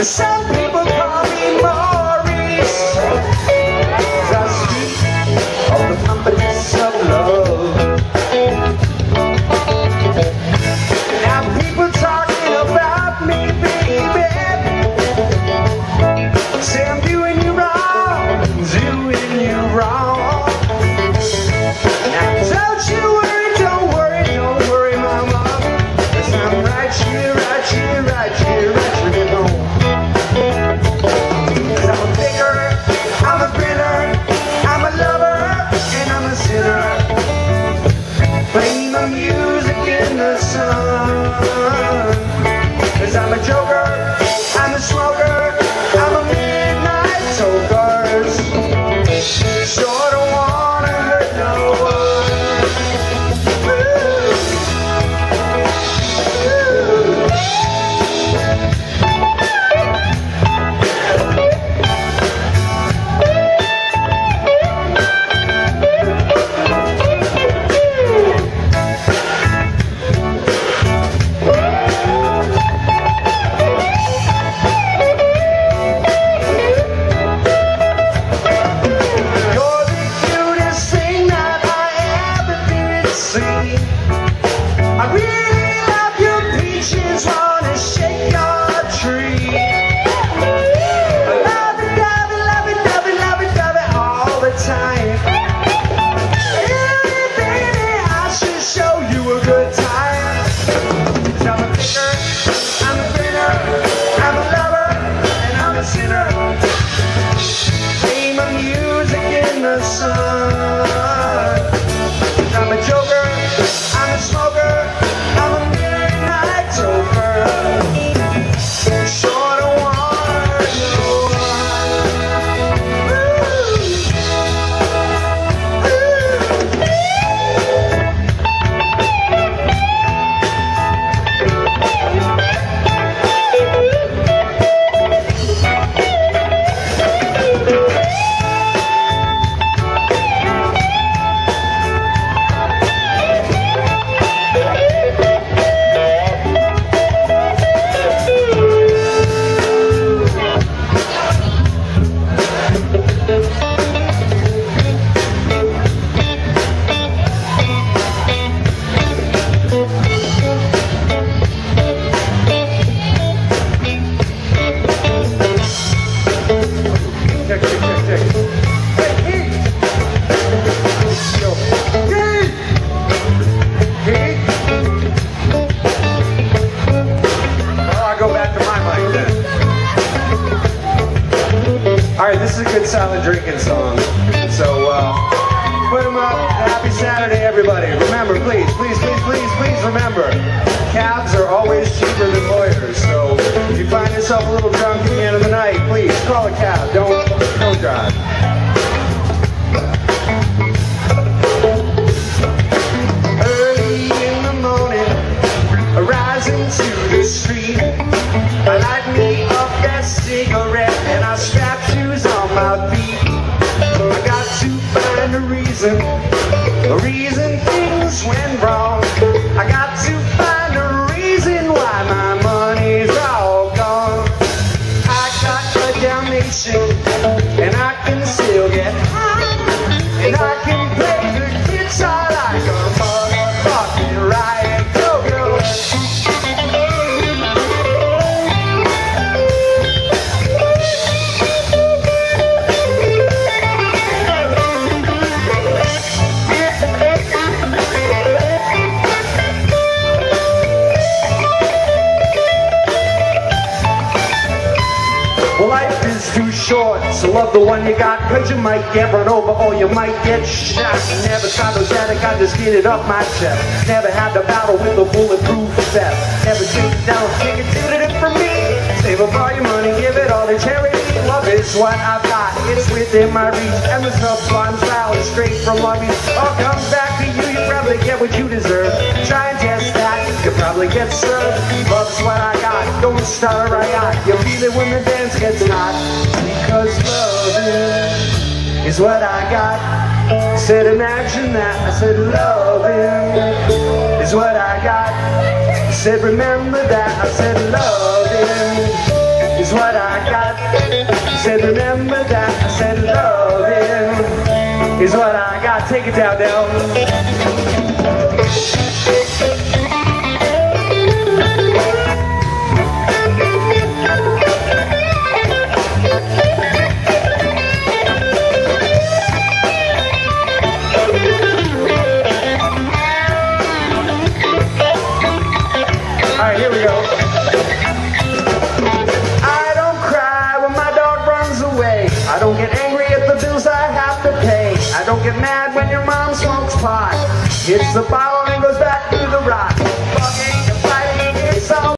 Something see. I really is a good silent drinking song. So, uh, put them up. Happy Saturday, everybody. Remember, please, please, please, please, please remember, cabs are always cheaper than lawyers. So, if you find yourself a little drunk at the end of the night, please call a cab. Don't my feet. I got to find a reason, a reason things went wrong. Love the one you got, cause you might get run over or you might get shot. Never tried those attic, I just get it up my chest. Never had to battle with a bulletproof vest. Never chased down a ticket, did it for me. Save up all your money, give it all to charity. Love is what I've got, it's within my reach. And the sublime style is straight from Beach. All comes back to you, you probably get what you deserve. Try probably get served. Love's what I got, don't start right out. You feel it when the dance gets hot. Because loving is what I got. I said imagine that, I said loving is what I got. I said remember that, I said loving is what I got. I said remember that, I said loving is what I got. Take it down, down. Don't get mad when your mom smokes pot. Hits the bottle and goes back to the rock.